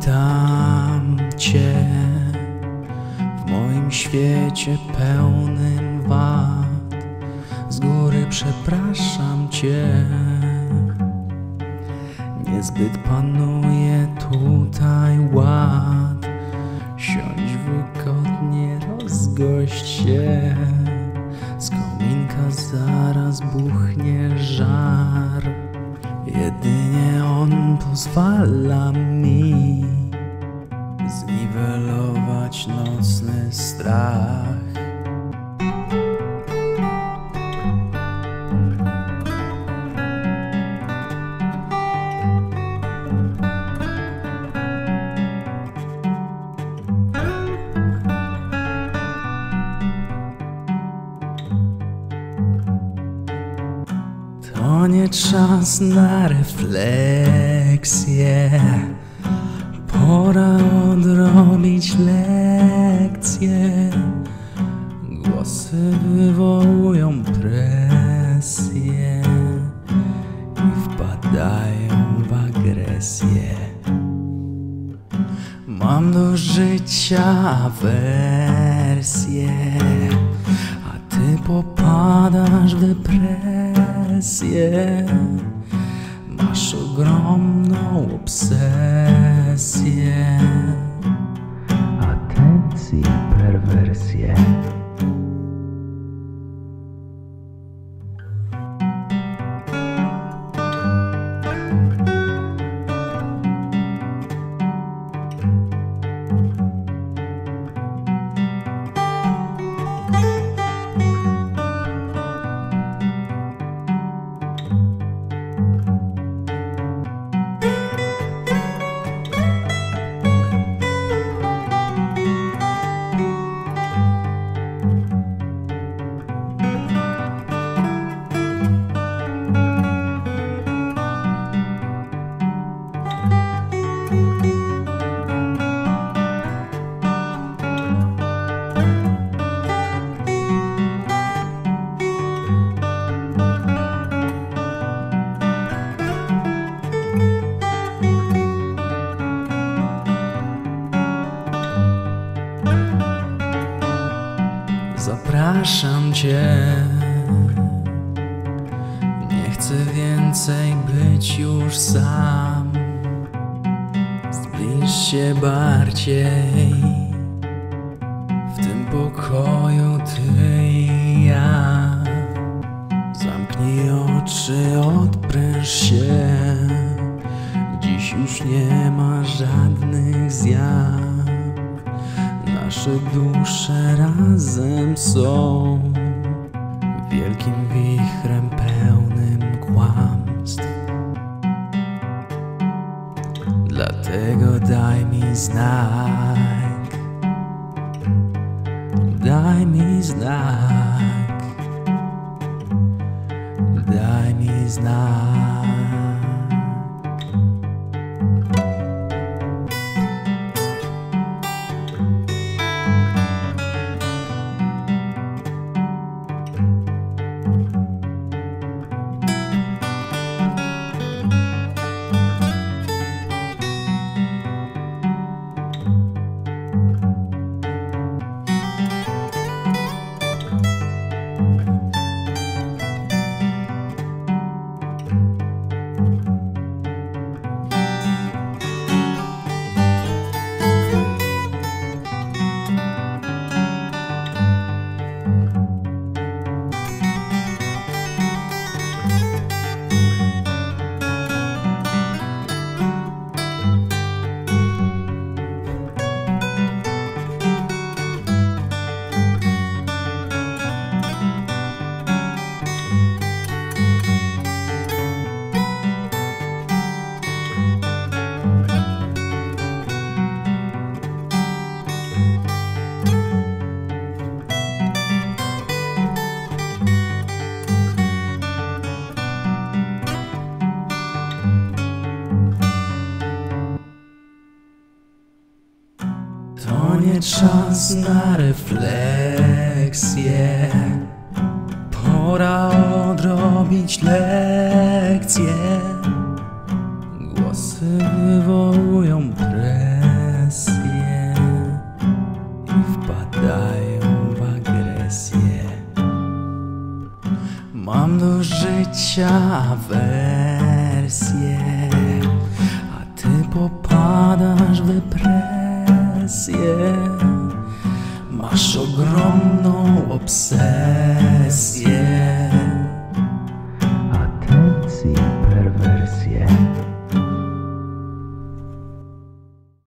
Witam Cię w moim świecie pełnym wad. Z góry przepraszam Cię. Niezbyt panuje tutaj ład. Siądź wygodnie, rozgość się. Z kominka zaraz buchnie żar. Jedynie on pozwala mi nocny strach. To nie czas na refleksję. Pora odrobić lekcje. Głosy wywołują presję i wpadają w agresję. Mam do życia awersję, a ty popadasz w depresję. Masz ogromną Zapraszam cię. Nie chcę więcej być już sam. Się bardziej. W tym pokoju ty i ja. Zamknij oczy, odpręż się. Dziś już nie ma żadnych zjaw. Nasze dusze razem są wielkim wichrem pełnym kłamstw. Dlatego daj mi znak, daj mi znak, daj mi znak. mnie czas na refleksję. Pora odrobić lekcje. Głosy wywołują presję I wpadają w agresję. Mam do życia awersję A ty popadasz w depresję. Masz ogromną obsesję.